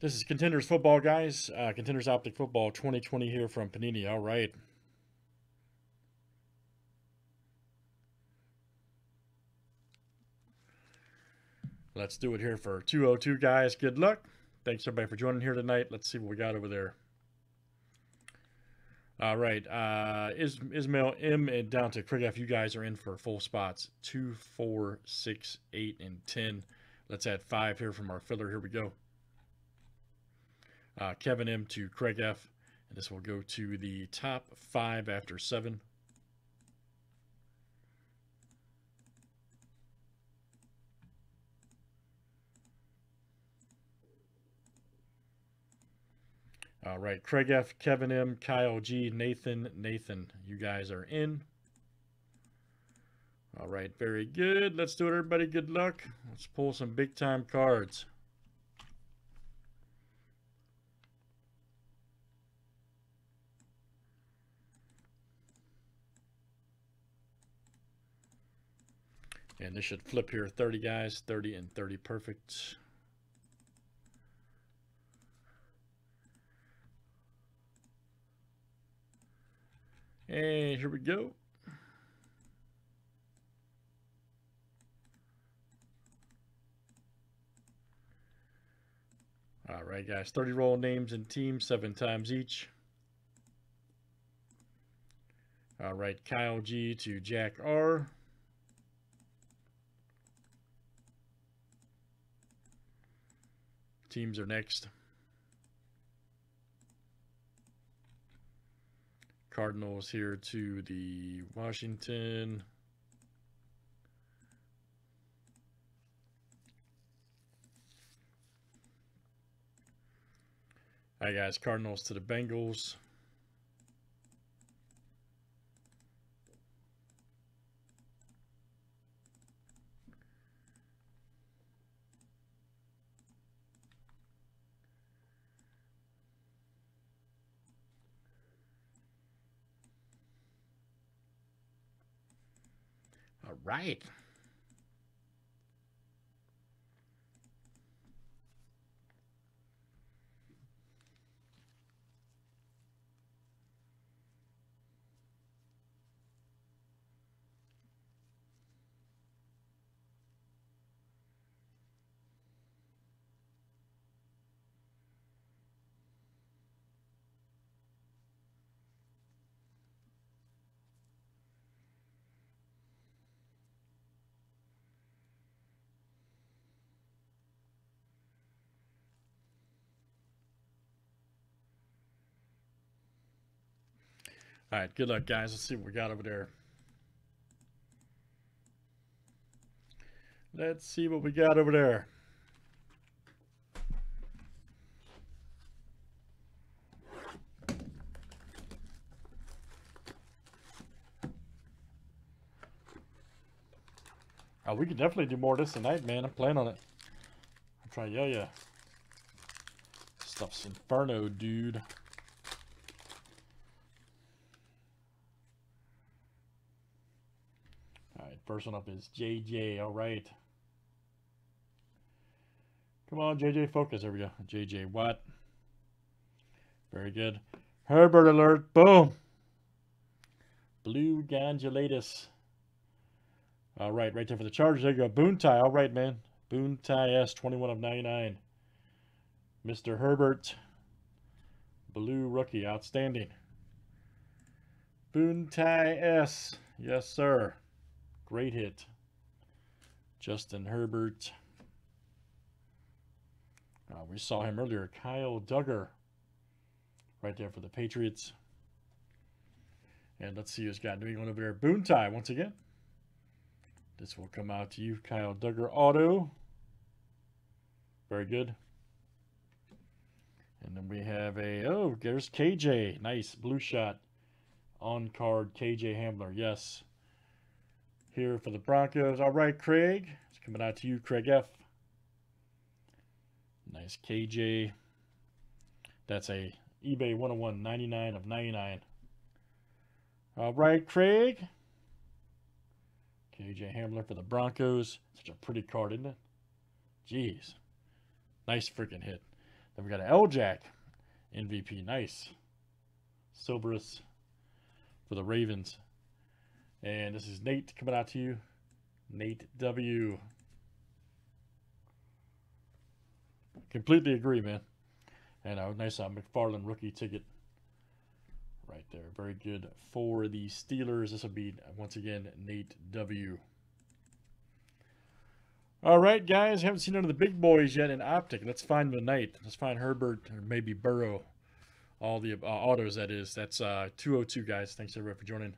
This is Contenders Football, guys. Uh, Contenders Optic Football 2020 here from Panini. All right. Let's do it here for 202, guys. Good luck. Thanks, everybody, for joining here tonight. Let's see what we got over there. All right. Uh, Is, Ismail M and down to Craig F. You guys are in for full spots. Two, four, six, eight, and 10. Let's add five here from our filler. Here we go. Uh, Kevin M to Craig F. And this will go to the top five after seven. All right, Craig F, Kevin M, Kyle G, Nathan, Nathan, you guys are in. All right, very good. Let's do it, everybody. Good luck. Let's pull some big time cards. And this should flip here 30 guys, 30 and 30 perfect. And here we go. All right, guys. 30 roll names and teams, seven times each. All right, Kyle G to Jack R. Teams are next. Cardinals here to the Washington. All right, guys. Cardinals to the Bengals. All right. All right, good luck, guys. Let's see what we got over there. Let's see what we got over there. Oh, we could definitely do more of this tonight, man. I'm planning on it. I'm trying yell ya. Stuff's inferno, dude. All right, first one up is JJ. All right. Come on, JJ, focus. There we go. JJ Watt. Very good. Herbert alert. Boom. Blue Gangulatus. All right, right there for the Chargers. There you go. Boontai. All right, man. Boontai S, 21 of 99. Mr. Herbert. Blue rookie. Outstanding. Boontai S. Yes, sir. Great hit. Justin Herbert. Uh, we saw him earlier. Kyle Dugger. Right there for the Patriots. And let's see who's got New England over there. Boone tie once again. This will come out to you, Kyle Dugger Auto. Very good. And then we have a, oh, there's KJ. Nice blue shot on card KJ Hamler. Yes here for the Broncos. All right, Craig. It's coming out to you, Craig F. Nice KJ. That's a eBay 101 99 of 99. All right, Craig. KJ Hamler for the Broncos. Such a pretty card, isn't it? Jeez. Nice freaking hit. Then we got an L-Jack MVP. Nice. Silverus for the Ravens. And this is Nate coming out to you. Nate W. Completely agree, man. And a nice uh, McFarland rookie ticket right there. Very good for the Steelers. This will be, once again, Nate W. All right, guys. Haven't seen none of the big boys yet in Optic. Let's find them tonight. Let's find Herbert or maybe Burrow. All the uh, autos, that is. That's uh, 202, guys. Thanks, everybody, for joining.